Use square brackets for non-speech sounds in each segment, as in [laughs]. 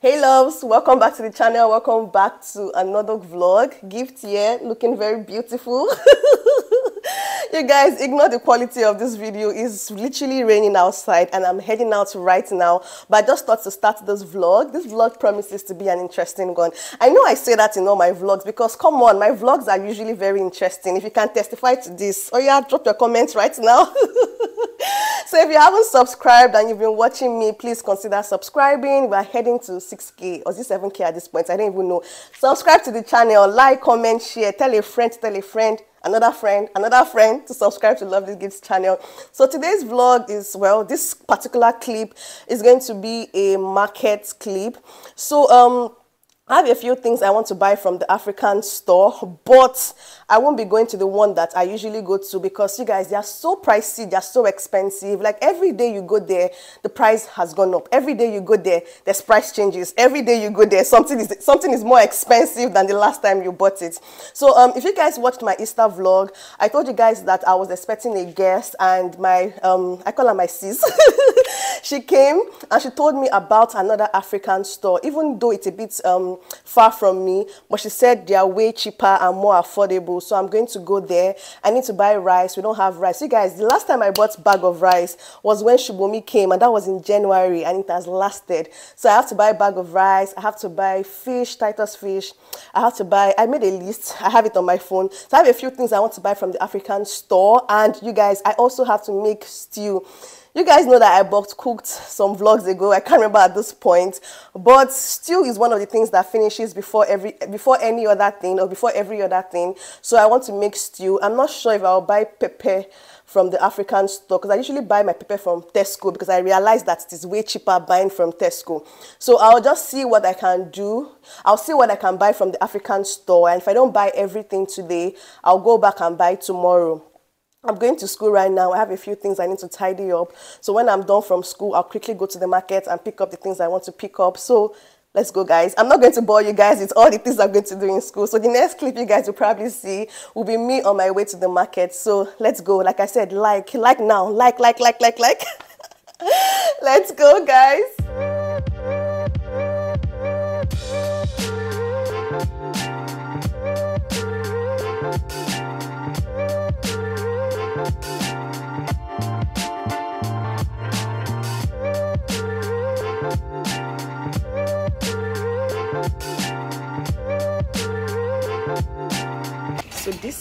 Hey loves, welcome back to the channel. Welcome back to another vlog. Gift here, looking very beautiful. [laughs] you guys ignore the quality of this video. It's literally raining outside and i'm heading out right now. But i just thought to start this vlog. This vlog promises to be an interesting one. I know i say that in all my vlogs because come on my vlogs are usually very interesting. If you can testify to this oh yeah drop your comments right now [laughs] so if you haven't subscribed and you've been watching me please consider subscribing we're heading to 6k or is 7k at this point i don't even know subscribe to the channel like comment share tell a friend tell a friend another friend, another friend to subscribe to LuvlyGift's channel. So today's vlog is, well, this particular clip is going to be a market clip. So, um, I have a few things I want to buy from the African store, but I won't be going to the one that I usually go to because you guys, they are so pricey, they're so expensive. Like every day you go there, the price has gone up. Every day you go there, there's price changes. Every day you go there, something is something is more expensive than the last time you bought it. So um, if you guys watched my Easter vlog, I told you guys that I was expecting a guest and my, um, I call her my sis. [laughs] she came and she told me about another African store, even though it's a bit um, far from me, but she said they are way cheaper and more affordable. So I'm going to go there. I need to buy rice. We don't have rice. You guys, the last time I bought a bag of rice was when Shubomi came, and that was in January, and it has lasted. So I have to buy a bag of rice. I have to buy fish, Titus fish. I have to buy, I made a list. I have it on my phone. So I have a few things I want to buy from the African store. And you guys, I also have to make stew. You guys know that I bought cooked some vlogs ago. I can't remember at this point, but stew is one of the things that finishes before every before any other thing or before every other thing. So I want to make stew. I'm not sure if I'll buy pepper from the African store because I usually buy my pepper from Tesco because I realize that it is way cheaper buying from Tesco. So I'll just see what I can do. I'll see what I can buy from the African store and if I don't buy everything today, I'll go back and buy tomorrow. I'm going to school right now. I have a few things I need to tidy up. So when I'm done from school, I'll quickly go to the market and pick up the things I want to pick up. So let's go, guys. I'm not going to bore you guys. It's all the things I'm going to do in school. So the next clip you guys will probably see will be me on my way to the market. So let's go. Like I said, like, like now, like, like, like, like, like. [laughs] let's go, guys.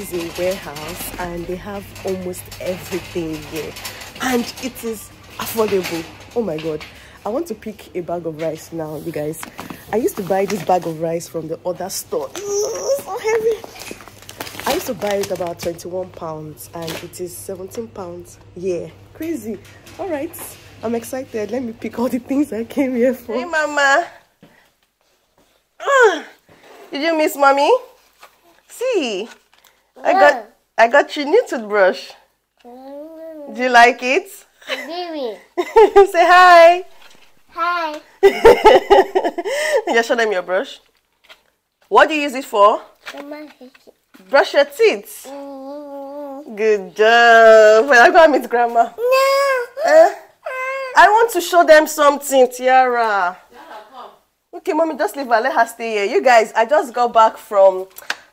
Is a warehouse and they have almost everything here. And it is affordable. Oh my god. I want to pick a bag of rice now, you guys. I used to buy this bag of rice from the other store. So heavy. I used to buy it about 21 pounds and it is 17 pounds. Yeah, crazy. All right, I'm excited. Let me pick all the things I came here for. Hey, mama. Uh, did you miss mommy? See, I got I got you new toothbrush. Do you like it? Baby. [laughs] Say hi. Hi. [laughs] Just show them your brush. What do you use it for? Brush your teeth. Mm. Good job. Well, I'm to meet grandma. No. Uh, I want to show them something, Tiara. Okay, mommy, just leave her. Let her stay here. You guys, I just got back from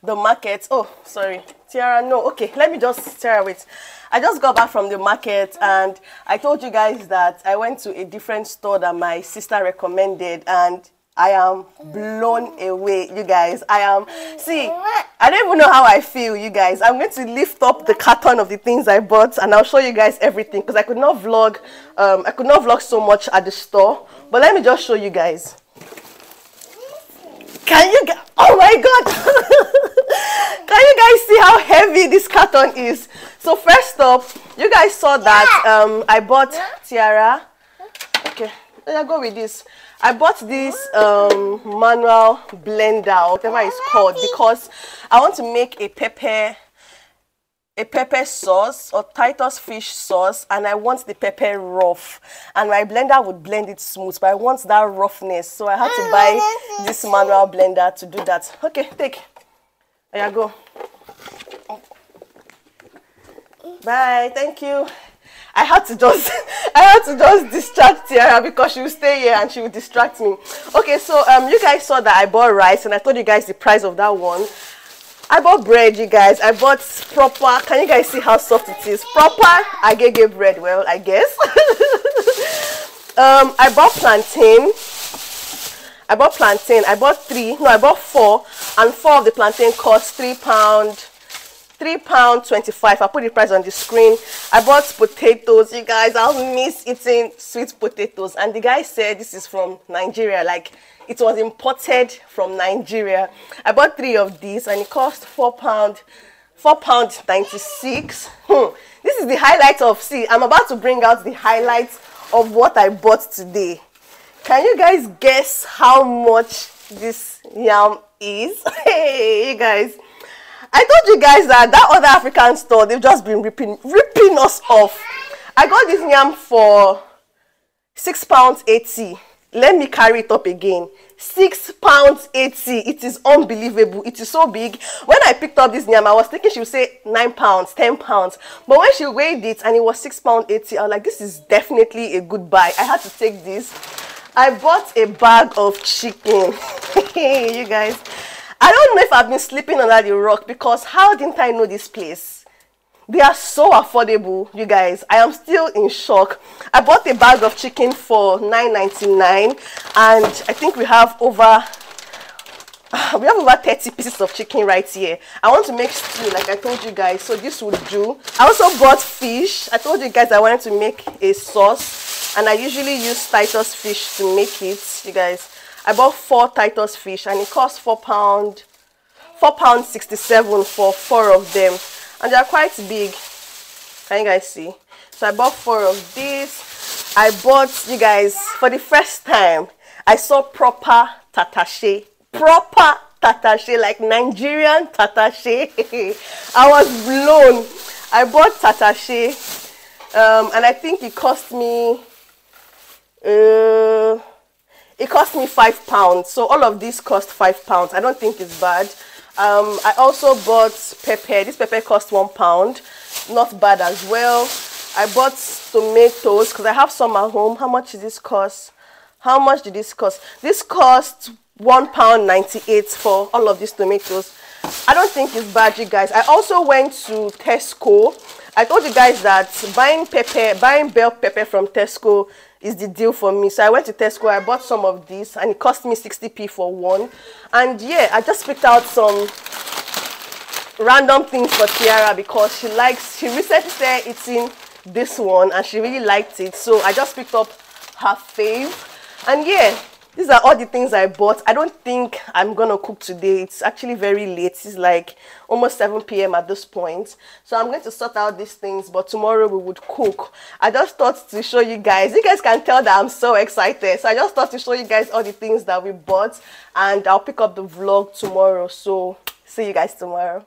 the market. Oh, sorry. Tiara, no. Okay, let me just, Tiara, wait. I just got back from the market and I told you guys that I went to a different store that my sister recommended and I am blown away, you guys. I am, see, I don't even know how I feel, you guys. I'm going to lift up the carton of the things I bought and I'll show you guys everything because I could not vlog, um, I could not vlog so much at the store. But let me just show you guys. Can you get, oh my God. [laughs] Can you guys see how heavy this carton is? So first up, you guys saw that um, I bought Tiara. Okay, let's go with this. I bought this um, manual blender, whatever it's called, because I want to make a pepper a pepper sauce or Titus fish sauce and I want the pepper rough and my blender would blend it smooth but I want that roughness so I had to buy this manual blender to do that. Okay, take. There you go. Bye, thank you. I had to just [laughs] I had to just distract Tiara because she would stay here and she would distract me. Okay, so um you guys saw that I bought rice and I told you guys the price of that one. I bought bread, you guys. I bought proper. Can you guys see how soft it is? Proper agege bread. Well, I guess. [laughs] um, I bought plantain. I bought plantain. I bought three. No, I bought four, and four of the plantain cost three pound three pound 25 i put the price on the screen i bought potatoes you guys i'll miss eating sweet potatoes and the guy said this is from nigeria like it was imported from nigeria i bought three of these and it cost four pound four pound 96 hmm. this is the highlight of see i'm about to bring out the highlights of what i bought today can you guys guess how much this yam is [laughs] hey guys I told you guys that that other African store, they've just been ripping, ripping us off. I got this yam for six pounds eighty. Let me carry it up again. Six pounds eighty. It is unbelievable. It is so big. When I picked up this yam, I was thinking she would say nine pounds, ten pounds. But when she weighed it and it was six pound eighty, I was like, this is definitely a good buy. I had to take this. I bought a bag of chicken. [laughs] you guys. I don't know if I've been sleeping under the rock because how didn't I know this place? They are so affordable, you guys. I am still in shock. I bought a bag of chicken for $9.99 and I think we have over [sighs] we have over 30 pieces of chicken right here. I want to make stew like I told you guys, so this would do. I also bought fish. I told you guys I wanted to make a sauce and I usually use Titus fish to make it, you guys. I bought four Titus fish and it cost four pound, four pound sixty-seven for four of them, and they are quite big. Can you guys see? So I bought four of these. I bought you guys for the first time. I saw proper tatashe, proper tatashe, like Nigerian tatashe. [laughs] I was blown. I bought tatashe, um, and I think it cost me. Uh, it cost me five pounds so all of these cost five pounds i don't think it's bad um, i also bought pepper. This pepper cost one pound. Not bad as well. I bought tomatoes because i have some at home. How much did this cost? How much did this cost? This cost one pound 98 for all of these tomatoes. I don't think it's bad you guys. I also went to tesco. I told you guys that buying pepper buying bell pepper from tesco is the deal for me. So I went to Tesco, I bought some of these, and it cost me 60p for one. And yeah, I just picked out some random things for Tiara because she likes, she recently started eating this one and she really liked it. So I just picked up her fave. And yeah, these are all the things I bought. I don't think I'm gonna cook today. It's actually very late. It's like almost 7 p.m. at this point. So I'm going to sort out these things, but tomorrow we would cook. I just thought to show you guys. You guys can tell that I'm so excited. So I just thought to show you guys all the things that we bought and I'll pick up the vlog tomorrow. So see you guys tomorrow.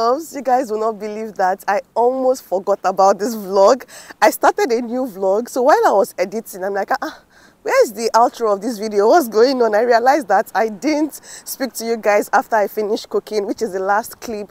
Loves you guys will not believe that i almost forgot about this vlog. I started a new vlog. So while i was editing i'm like ah where's the outro of this video? What's going on? I realized that i didn't speak to you guys after i finished cooking which is the last clip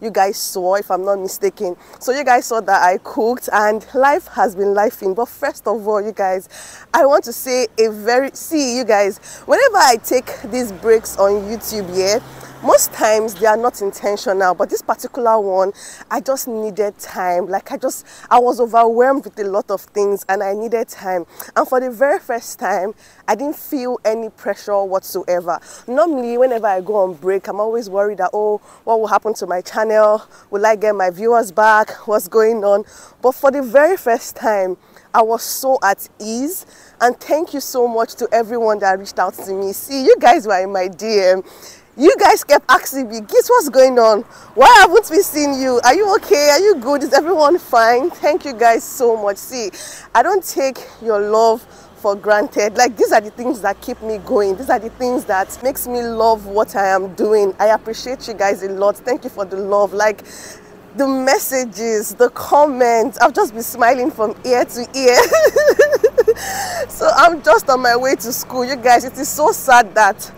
you guys saw if i'm not mistaken. So you guys saw that i cooked and life has been lifing. But first of all you guys i want to say a very see you guys whenever i take these breaks on youtube yeah most times they are not intentional but this particular one i just needed time like i just i was overwhelmed with a lot of things and i needed time and for the very first time i didn't feel any pressure whatsoever normally whenever i go on break i'm always worried that oh what will happen to my channel will i get my viewers back what's going on but for the very first time I was so at ease. And thank you so much to everyone that reached out to me. See, you guys were in my DM. You guys kept asking me, guess what's going on? Why haven't we seen you? Are you okay? Are you good? Is everyone fine? Thank you guys so much. See, I don't take your love for granted like these are the things that keep me going these are the things that makes me love what i am doing i appreciate you guys a lot thank you for the love like the messages, the comments. I've just been smiling from ear to ear. [laughs] so I'm just on my way to school. You guys, it is so sad that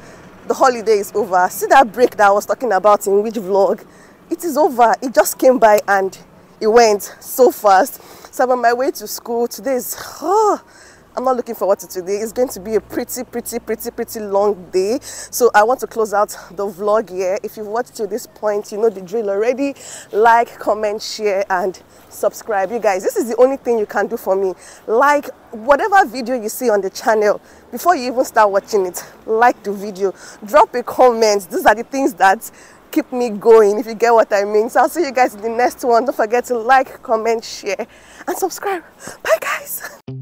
the holiday is over. See that break that I was talking about in which vlog? It is over. It just came by and it went so fast. So I'm on my way to school. Today is... [sighs] Oh, I'm not looking forward to today. It's going to be a pretty, pretty, pretty, pretty long day. So I want to close out the vlog here. If you've watched to this point, you know the drill already. Like, comment, share, and subscribe. You guys, this is the only thing you can do for me. Like whatever video you see on the channel, before you even start watching it, like the video. Drop a comment. These are the things that keep me going if you get what I mean. So I'll see you guys in the next one. Don't forget to like, comment, share, and subscribe. Bye guys. [laughs]